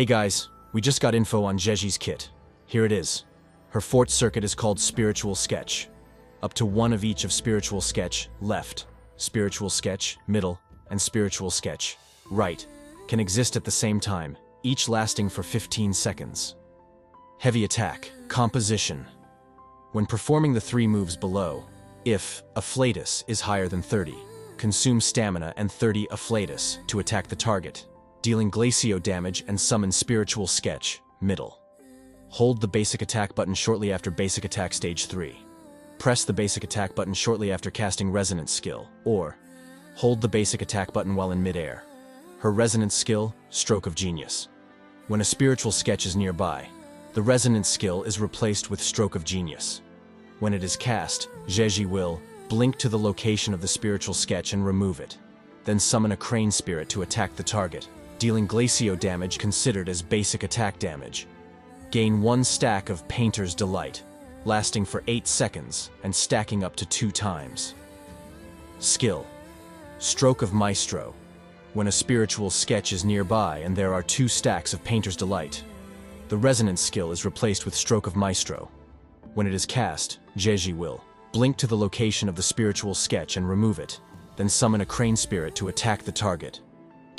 Hey guys, we just got info on Zhezhi's kit. Here it is. Her fourth circuit is called Spiritual Sketch. Up to one of each of Spiritual Sketch, left, Spiritual Sketch, middle, and Spiritual Sketch, right, can exist at the same time, each lasting for 15 seconds. Heavy attack, composition. When performing the three moves below, if afflatus is higher than 30, consume stamina and 30 afflatus to attack the target, dealing glacio damage and summon spiritual sketch, middle. Hold the basic attack button shortly after basic attack stage 3. Press the basic attack button shortly after casting resonance skill, or hold the basic attack button while in midair. Her resonance skill, stroke of genius. When a spiritual sketch is nearby, the resonance skill is replaced with stroke of genius. When it is cast, Zhezhi will blink to the location of the spiritual sketch and remove it, then summon a crane spirit to attack the target, dealing glacio damage considered as basic attack damage. Gain one stack of Painter's Delight, lasting for 8 seconds and stacking up to 2 times. Skill Stroke of Maestro. When a spiritual sketch is nearby and there are two stacks of Painter's Delight, the resonance skill is replaced with Stroke of Maestro. When it is cast, Zhezhi will blink to the location of the spiritual sketch and remove it, then summon a crane spirit to attack the target,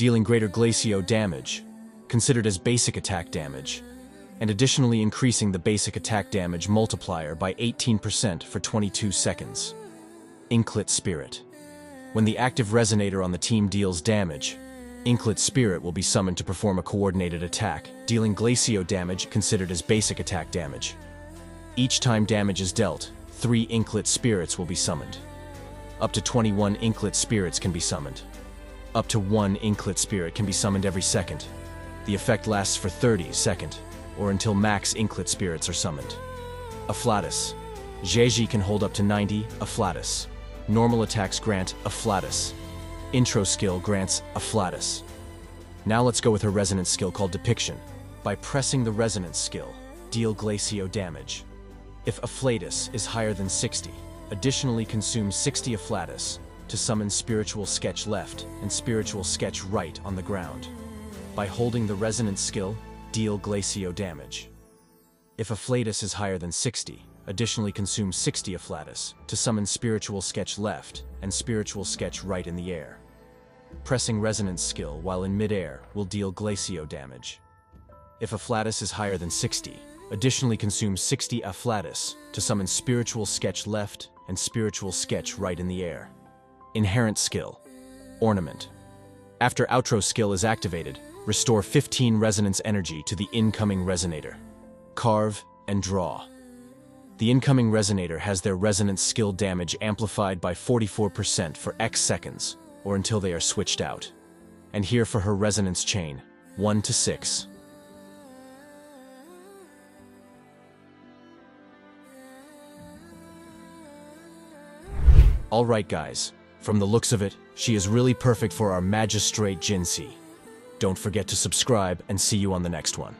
dealing greater glacio damage, considered as basic attack damage, and additionally increasing the basic attack damage multiplier by 18% for 22 seconds. Inklet Spirit. When the active resonator on the team deals damage, Inklet Spirit will be summoned to perform a coordinated attack, dealing glacio damage considered as basic attack damage. Each time damage is dealt, three Inklet Spirits will be summoned. Up to 21 Inklet Spirits can be summoned. Up to one Inklet Spirit can be summoned every second. The effect lasts for 30 seconds or until max Inklet spirits are summoned. Afflatus. Zhezhi can hold up to 90 Afflatus. Normal attacks grant Afflatus. Intro skill grants Afflatus. Now let's go with her resonance skill called Depiction. By pressing the resonance skill, deal glacio damage. If Afflatus is higher than 60, additionally consume 60 Afflatus to summon Spiritual Sketch left and Spiritual Sketch right on the ground. By holding the resonance skill, deal glacio damage. If Afflatus is higher than 60, additionally consume 60 Afflatus to summon Spiritual Sketch left and Spiritual Sketch right in the air. Pressing Resonance skill while in midair will deal glacio damage. If Afflatus is higher than 60, additionally consume 60 Afflatus to summon Spiritual Sketch left and Spiritual Sketch right in the air. Inherent skill. Ornament. After outro skill is activated, Restore 15 resonance energy to the incoming resonator. Carve and draw. The incoming resonator has their resonance skill damage amplified by 44% for X seconds, or until they are switched out. And here for her resonance chain, 1 to 6. Alright guys, from the looks of it, she is really perfect for our Magistrate Jinhsi. Don't forget to subscribe and see you on the next one.